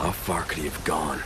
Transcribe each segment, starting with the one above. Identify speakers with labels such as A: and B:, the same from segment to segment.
A: How far could he have gone?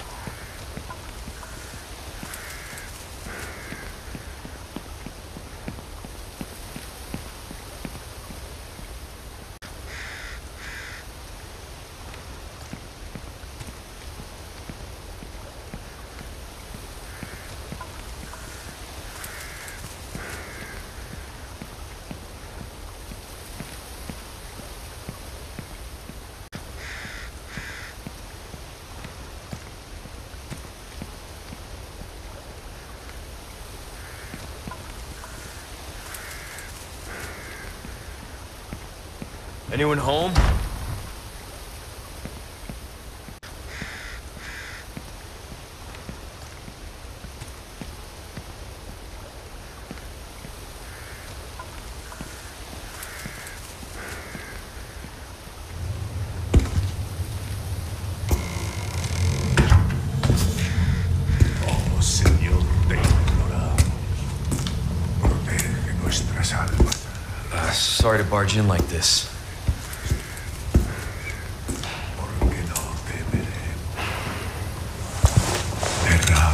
B: Almas.
A: Uh, sorry to barge in like this.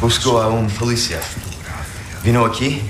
A: Buscou a
B: um Felícia, Vindo
A: aqui,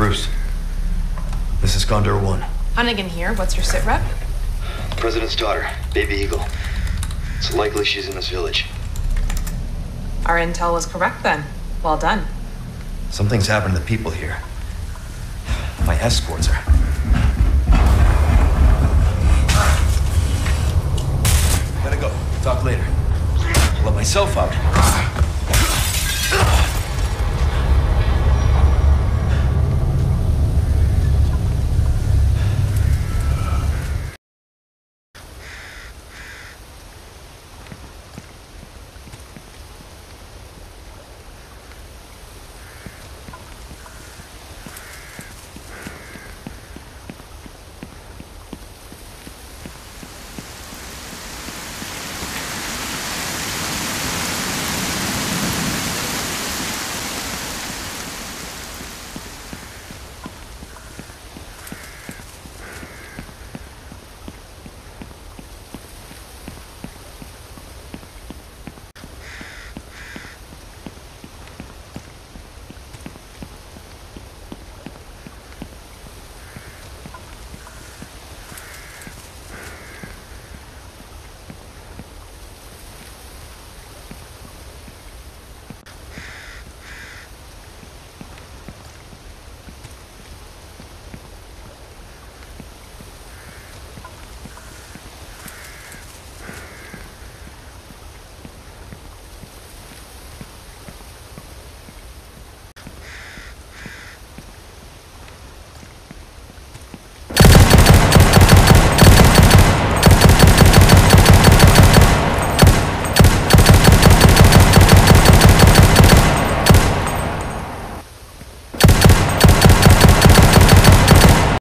A: Bruce, this is Condor One.
C: Hunnigan here. What's your sit rep?
D: President's daughter, Baby Eagle. It's likely she's in this village.
C: Our intel was correct then. Well done.
A: Something's happened to the people here. My escorts are. Gotta go. Talk later. I'll let myself out.